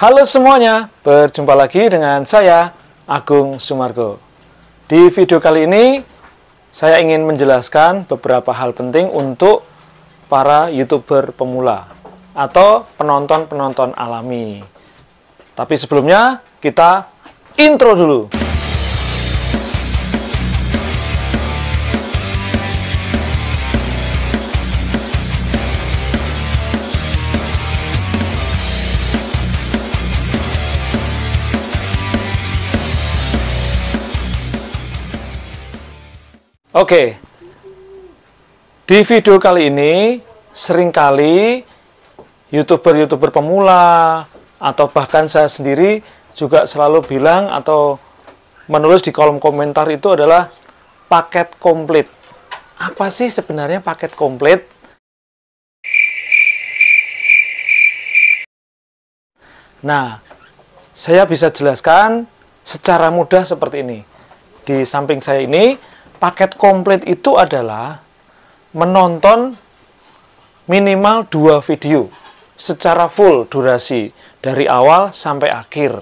Halo semuanya, berjumpa lagi dengan saya Agung Sumargo. Di video kali ini saya ingin menjelaskan beberapa hal penting untuk para YouTuber pemula atau penonton-penonton alami. Tapi sebelumnya kita intro dulu. Oke, di video kali ini sering kali youtuber-youtuber pemula atau bahkan saya sendiri juga selalu bilang atau menulis di kolom komentar itu adalah paket komplit. Apa sih sebenarnya paket komplit? Nah, saya bisa jelaskan secara mudah seperti ini. Di samping saya ini paket komplit itu adalah menonton minimal dua video secara full durasi dari awal sampai akhir.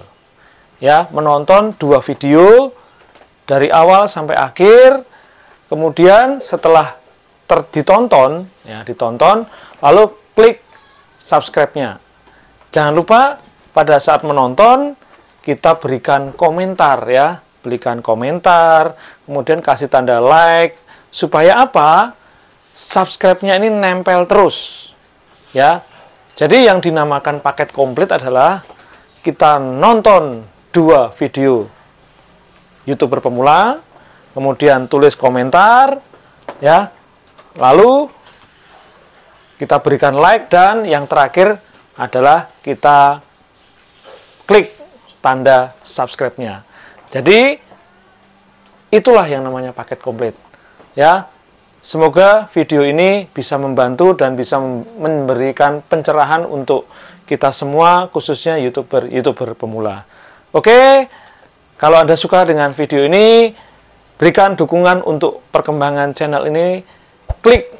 Ya, menonton dua video dari awal sampai akhir. Kemudian setelah ter ditonton, ya ditonton, lalu klik subscribe-nya. Jangan lupa pada saat menonton kita berikan komentar ya berikan komentar, kemudian kasih tanda like, supaya apa? Subscribe-nya ini nempel terus. Ya. Jadi yang dinamakan paket komplit adalah kita nonton dua video YouTuber pemula, kemudian tulis komentar, ya. Lalu kita berikan like dan yang terakhir adalah kita klik tanda subscribe-nya. Jadi itulah yang namanya paket komplit. Ya. Semoga video ini bisa membantu dan bisa memberikan pencerahan untuk kita semua khususnya YouTuber-YouTuber pemula. Oke. Kalau Anda suka dengan video ini, berikan dukungan untuk perkembangan channel ini. Klik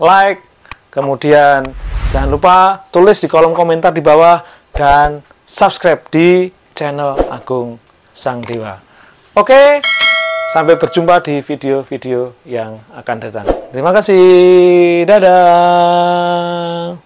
like, kemudian jangan lupa tulis di kolom komentar di bawah dan subscribe di channel Agung Sang Dewa. Oke, sampai berjumpa di video-video yang akan datang. Terima kasih, dadah.